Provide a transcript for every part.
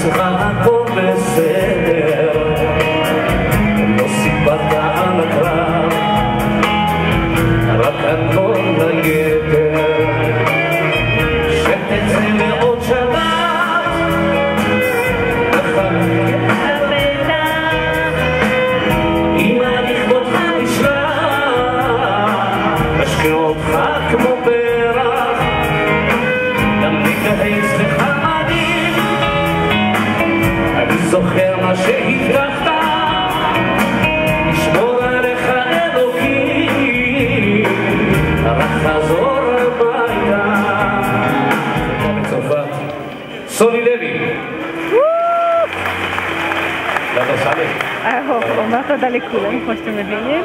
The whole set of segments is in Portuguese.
survive. bardzo pode kostiumy wieje.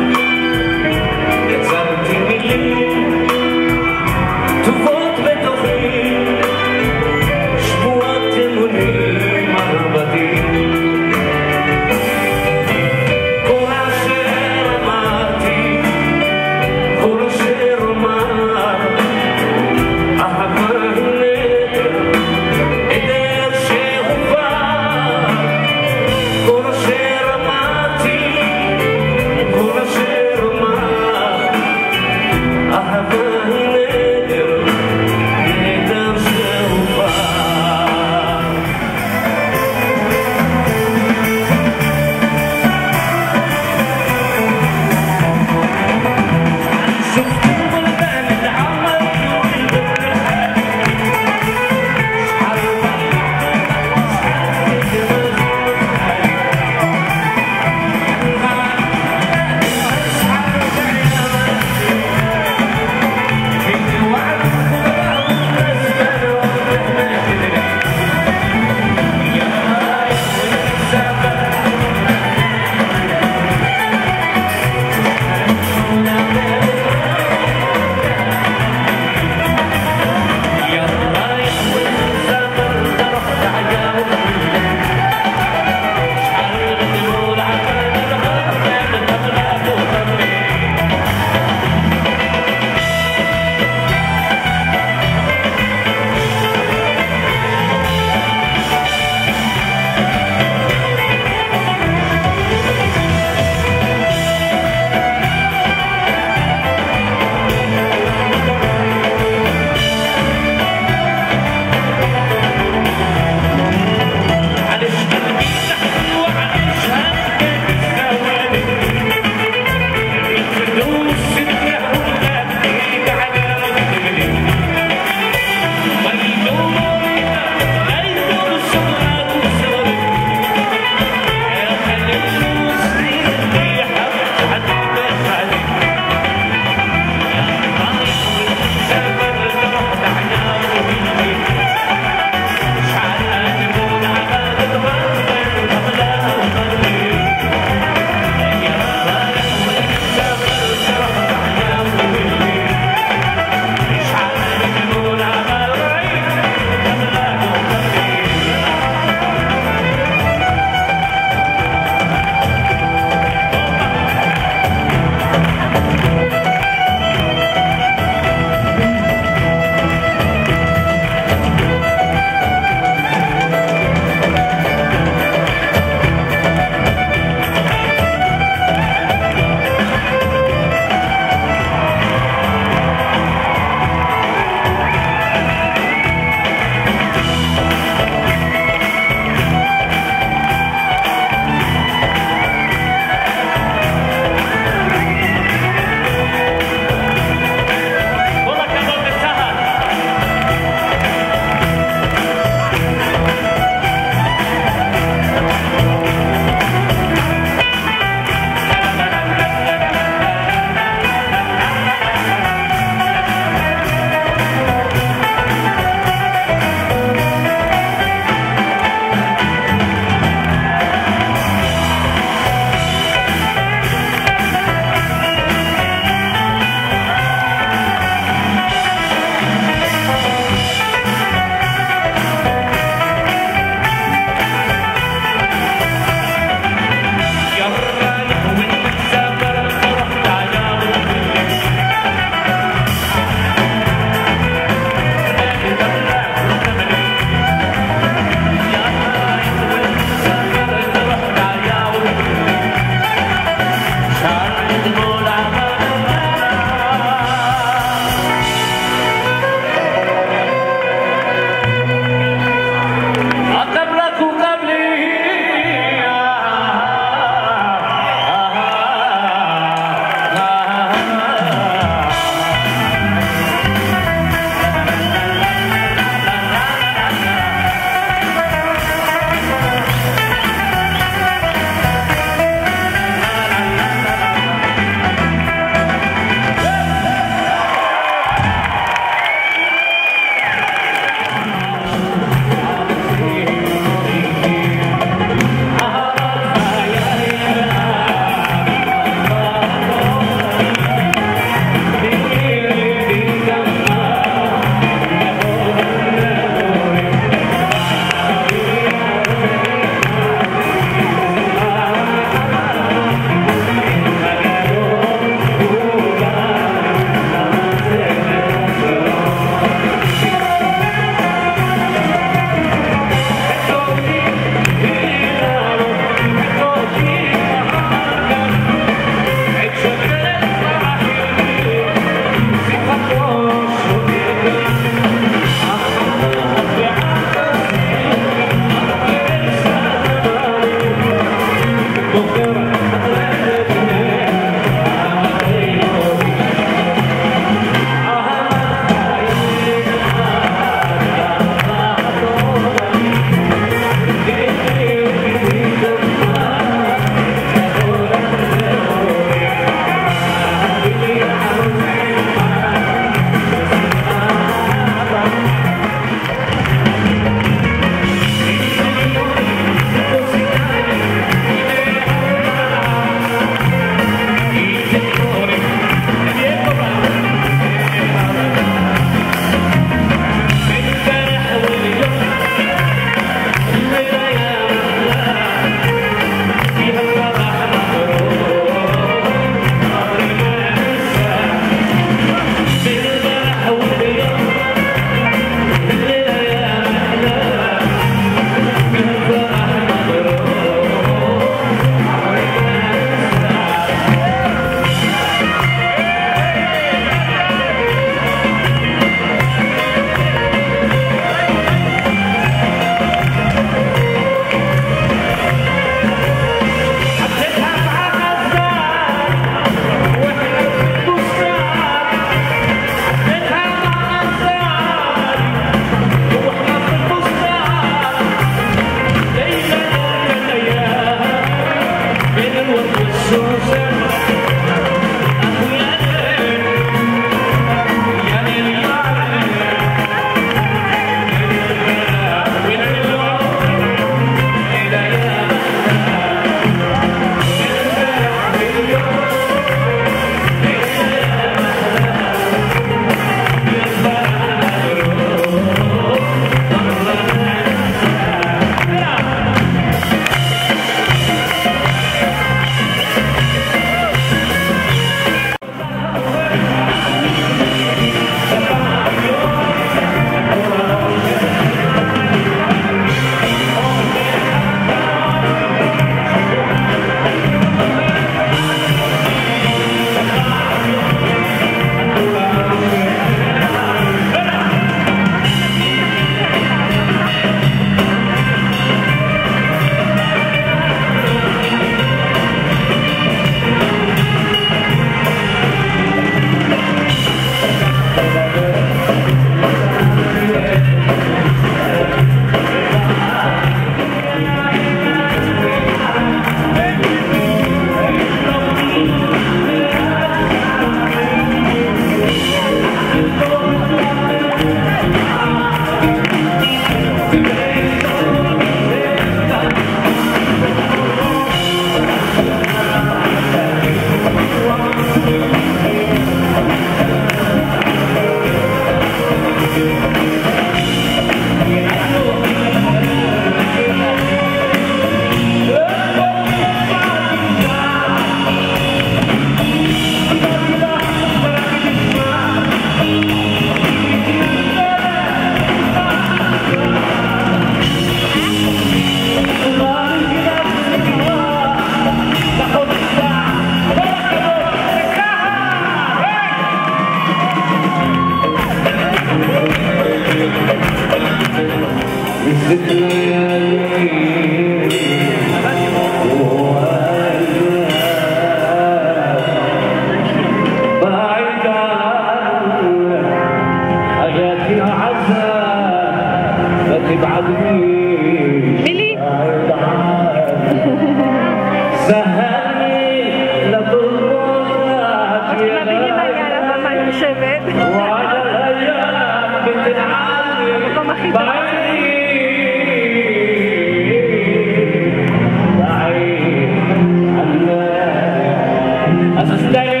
As cidade